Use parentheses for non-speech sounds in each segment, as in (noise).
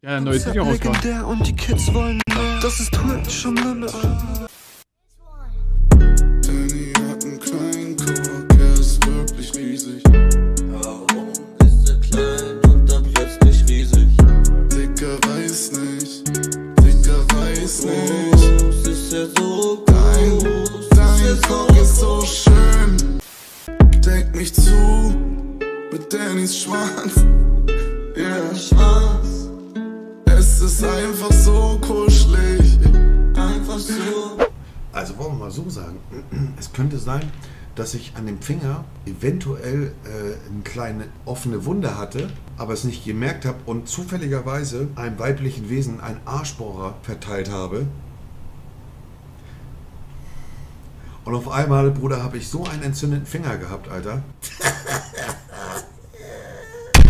Ja, ein neues Video rauskommen. legendär und die Kids wollen mehr. Das ist Twitch am Limit. Ist einfach so kuschelig. einfach so. Also wollen wir mal so sagen, (clears throat) es könnte sein, dass ich an dem Finger eventuell äh, eine kleine offene Wunde hatte, aber es nicht gemerkt habe und zufälligerweise einem weiblichen Wesen einen Arschbohrer verteilt habe. Und auf einmal, Bruder, habe ich so einen entzündeten Finger gehabt, Alter. (laughs) Das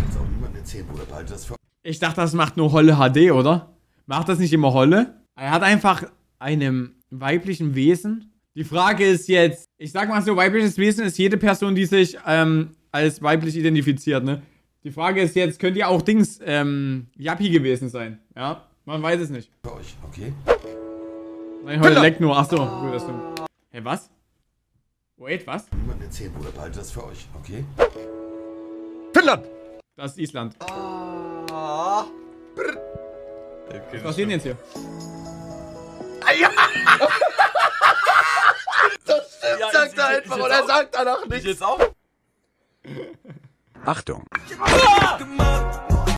kannst du auch niemandem erzählen, Bruder, behalte das für Ich dachte, das macht nur Holle HD, oder? Macht das nicht immer Holle? Er hat einfach einem weiblichen Wesen. Die Frage ist jetzt, ich sag mal so, weibliches Wesen ist jede Person, die sich ähm, als weiblich identifiziert, ne? Die Frage ist jetzt, könnt ihr auch Dings, ähm, Yappi gewesen sein? Ja? Man weiß es nicht. euch, okay? Nein, heute leckt nur. Achso, gut, das stimmt. Hä, was? Wait, was? Niemandem erzählen, Bruder, behalte das für euch, okay? Finnland! Das ist Island. Was sehen jetzt hier? sagt er einfach und er sagt danach nichts. Jetzt auch? Achtung.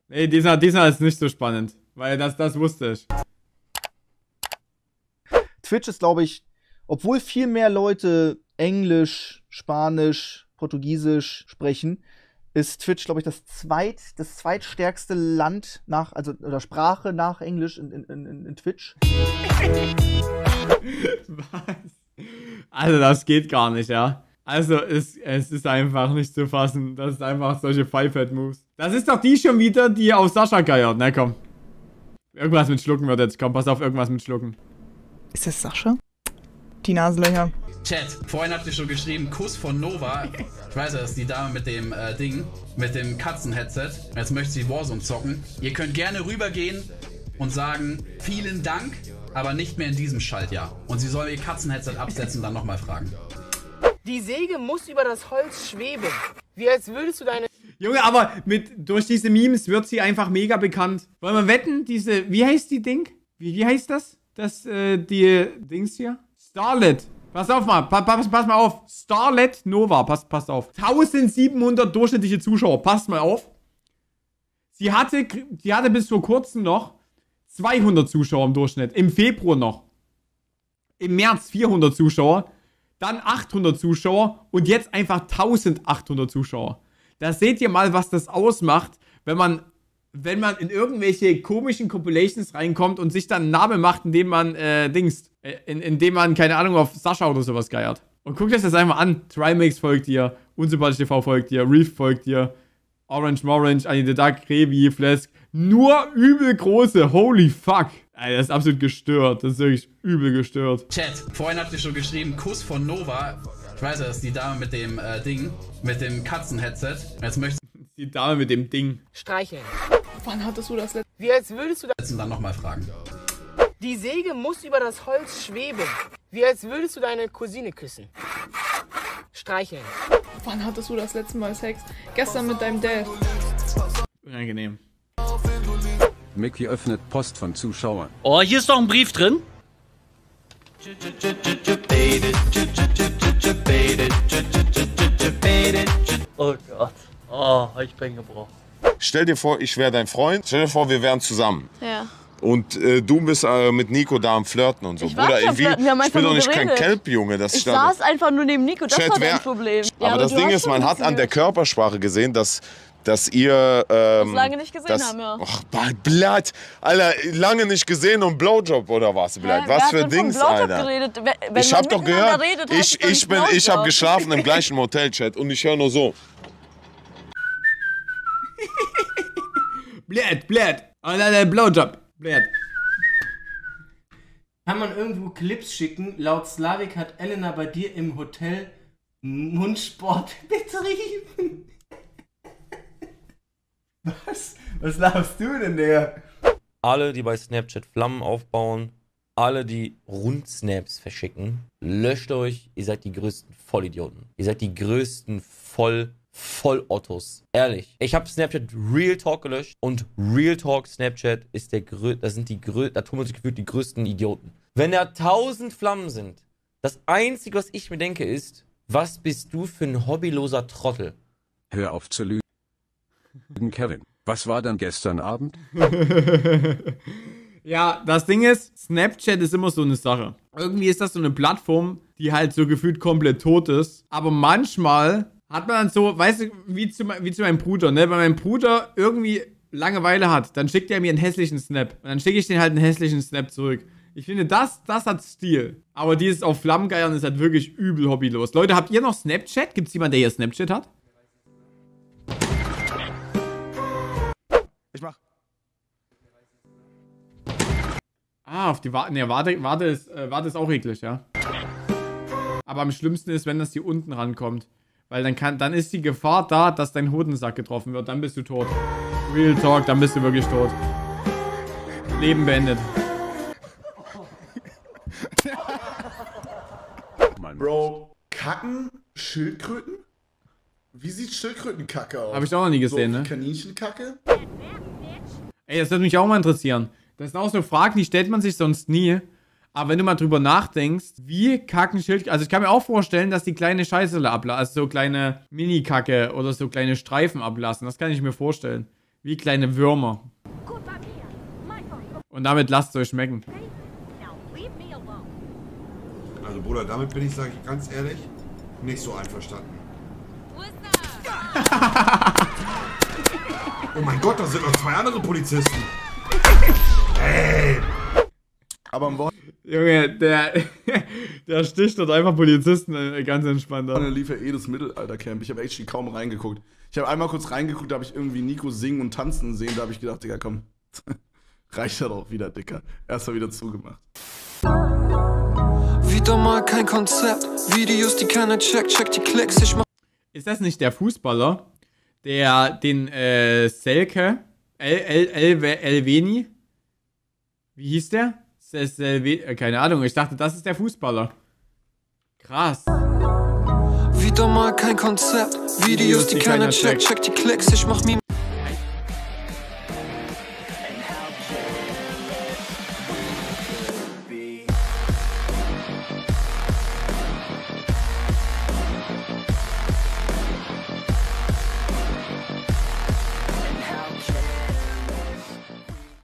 Nee, dieser, dieser ist nicht so spannend. Weil das, das wusste ich. Twitch ist, glaube ich, obwohl viel mehr Leute Englisch, Spanisch, Portugiesisch sprechen, ist Twitch, glaube ich, das zweit, das zweitstärkste Land nach, also oder Sprache nach Englisch in, in, in, in Twitch. Was? Also, das geht gar nicht, ja. Also, es, es ist einfach nicht zu fassen. Das ist einfach solche Five-Head-Moves. Das ist doch die schon wieder, die auf Sascha geiert. Na komm. Irgendwas mit Schlucken wird jetzt. Komm, pass auf, irgendwas mit Schlucken. Ist das Sascha? Die Nasenlöcher. Chat, vorhin habt ihr schon geschrieben, Kuss von Nova. Ich weiß ja, das ist die Dame mit dem äh, Ding, mit dem Katzen-Headset. Jetzt möchte sie Warzone zocken. Ihr könnt gerne rübergehen und sagen, vielen Dank, aber nicht mehr in diesem Schaltjahr. Und sie soll ihr Katzen-Headset absetzen und dann nochmal fragen. Die Säge muss über das Holz schweben. Wie als würdest du deine. Junge, aber mit, durch diese Memes wird sie einfach mega bekannt. Wollen wir wetten, diese, wie heißt die Ding? Wie, wie heißt das? Das, äh, die Dings hier? Starlet. Pass auf mal, pa pass, pass mal auf. Starlet Nova, passt, passt auf. 1700 durchschnittliche Zuschauer, passt mal auf. Sie hatte, sie hatte bis vor kurzem noch 200 Zuschauer im Durchschnitt. Im Februar noch. Im März 400 Zuschauer. Dann 800 Zuschauer. Und jetzt einfach 1800 Zuschauer. Da seht ihr mal, was das ausmacht, wenn man, wenn man in irgendwelche komischen Compilations reinkommt und sich dann einen Namen macht, indem man, äh, Dings, äh, in, indem man, keine Ahnung, auf Sascha oder sowas geiert. Und guckt euch das einfach an. Trimax folgt dir, Unsympathisch TV folgt dir, Reef folgt dir, Orange Morange, Annie the Duck, Revi, Flask. Nur übel große, holy fuck. Ey, das ist absolut gestört. Das ist wirklich übel gestört. Chat, vorhin habt ihr schon geschrieben, Kuss von Nova. Ich weiß ja, das ist die Dame mit dem äh, Ding, mit dem Katzen-Headset. Jetzt möchte (laughs) Die Dame mit dem Ding. Streicheln. Wann hattest du das letzte Wie als würdest du. sie und dann nochmal fragen. Die Säge muss über das Holz schweben. Wie als würdest du deine Cousine küssen. Streicheln. Wann hattest du das letzte Mal Sex? Gestern mit deinem Dad. Unangenehm. Mickey öffnet Post von Zuschauern. Oh, hier ist doch ein Brief drin. Oh Gott. Oh, ich bin gebrochen. Stell dir vor, ich wäre dein Freund. Stell dir vor, wir wären zusammen. Ja. Und äh, du bist äh, mit Nico da am Flirten und so. Ich war nicht am Flirten, wir haben ich bin doch nicht kein geredet. Kelp, Junge. Das Ich saß einfach nur neben Nico, das Chat, war dein Problem. Aber Ja, das du Ding ist, man hat an der. Körpersprache gesehen, dass, dass ihr. Ähm, Das lange nicht gesehen dass, haben, ja. Ach, Blatt. Alter, lange nicht gesehen und Blowjob oder was, Blatt? Hä, was für Dings, Alter? Geredet? Wenn- ich hab doch gehört, redet, ich, ich, ich habe Blowjob. geschlafen im (laughs) gleichen Hotelchat und ich höre nur so. Blät, blät. Und dann der Blowjob. Blät. Kann man irgendwo Clips schicken? Laut Slavik hat Elena bei dir im Hotel Mundsport (laughs) betrieben. Was? Was laufst du denn, Digga? Alle, die bei Snapchat Flammen aufbauen, alle, die Rundsnaps verschicken, löscht euch. Ihr seid die größten Vollidioten. Ihr seid die größten Voll Vollottos. Ehrlich. Ich habe Snapchat Real Talk gelöscht und Real Talk Snapchat ist der grö das sind die grö da tun wir sich gefühlt die größten Idioten. Wenn da tausend Flammen sind, das einzige, was ich mir denke, ist, was bist du für ein hobbyloser Trottel? Hör auf zu lügen, Kevin. Was war denn gestern Abend? (laughs) Ja, das Ding ist, Snapchat ist immer so eine Sache. Irgendwie ist das so eine Plattform, die halt so gefühlt komplett tot ist. Aber manchmal hat man dann so, weißt du, wie zu, wie zu meinem Bruder, ne? Wenn mein Bruder irgendwie Langeweile hat, dann schickt er mir einen hässlichen Snap. Und dann schicke ich den halt einen hässlichen Snap zurück. Ich finde, das, das hat Stil. Aber dieses auf Flammengeiern ist halt wirklich übel hobbylos. Leute, habt ihr noch Snapchat? Gibt es jemanden, der hier Snapchat hat? Ich mach. Ah, auf die Warte. Ne, Warte, Warte, ist, äh, Warte ist auch eklig, ja. Aber am schlimmsten ist, wenn das hier unten rankommt. Weil dann kann, dann ist die Gefahr da, dass dein Hodensack getroffen wird. Dann bist du tot. Real Talk, dann bist du wirklich tot. Leben beendet. Bro, Kacken, Schildkröten? Wie sieht Schildkrötenkacke aus? Hab ich auch noch nie gesehen, so, ne? Kaninchenkacke? Ey, das würde mich auch mal interessieren. Das sind auch so Fragen, die stellt man sich sonst nie. Aber wenn du mal drüber nachdenkst, wie kacken Schild... Also ich kann mir auch vorstellen, dass die kleine Scheiße ablassen. Also so kleine Mini-Kacke oder so kleine Streifen ablassen. Das kann ich mir vorstellen. Wie kleine Würmer. Und damit lasst es euch schmecken. Also Bruder, damit bin ich, sage ich ganz ehrlich, nicht so einverstanden. oh mein Gott, da sind noch zwei andere Polizisten. Aber am Junge, der, (laughs) der sticht dort einfach Polizisten äh, ganz entspannt. Wochenende lief ja eh das Mittelaltercamp. Ich habe echt kaum reingeguckt. Ich habe einmal kurz reingeguckt, da habe ich irgendwie Nico singen und tanzen gesehen. Da habe ich gedacht, Digga, komm, (laughs) reicht ja doch wieder, Dicker. Erstmal wieder zugemacht. Wieder mal kein Konzept. Videos, die keiner checkt, check die Klicks. Ich mach. Ist das nicht der Fußballer, der den äh, Selke, El, El, El, Elveni, wie hieß der? Selve, äh, keine Ahnung, ich dachte, das ist der Fußballer. Krass. Wieder mal kein Konzept. Videos, die keiner checkt, check die Klicks. Ich mach mir.